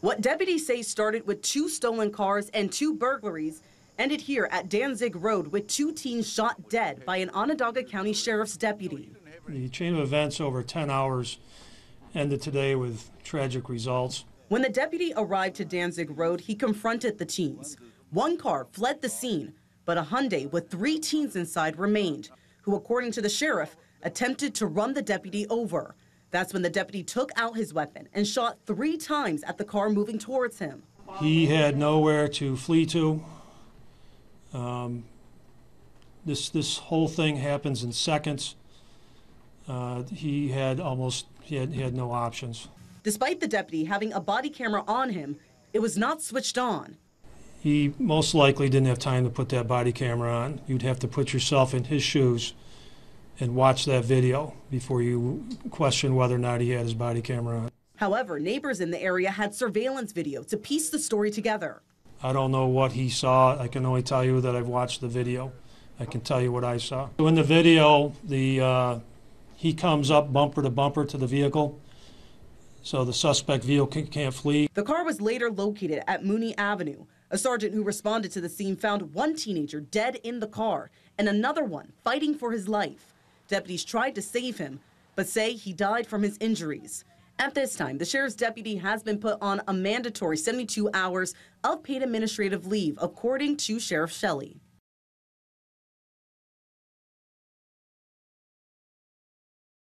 What deputies say started with two stolen cars and two burglaries ended here at Danzig Road with two teens shot dead by an Onondaga County Sheriff's deputy. The chain of events over 10 hours ended today with tragic results. When the deputy arrived to Danzig Road, he confronted the teens. One car fled the scene, but a Hyundai with three teens inside remained, who, according to the sheriff, attempted to run the deputy over. That's when the deputy took out his weapon and shot three times at the car moving towards him. He had nowhere to flee to. Um, this, this whole thing happens in seconds. Uh, he had almost, he had, he had no options. Despite the deputy having a body camera on him, it was not switched on. He most likely didn't have time to put that body camera on. You'd have to put yourself in his shoes and watch that video before you question whether or not he had his body camera on. However, neighbors in the area had surveillance video to piece the story together. I don't know what he saw. I can only tell you that I've watched the video. I can tell you what I saw. So In the video, the uh, he comes up bumper to bumper to the vehicle, so the suspect vehicle can't flee. The car was later located at Mooney Avenue. A sergeant who responded to the scene found one teenager dead in the car and another one fighting for his life. Deputies tried to save him, but say he died from his injuries. At this time, the sheriff's deputy has been put on a mandatory 72 hours of paid administrative leave, according to Sheriff Shelley.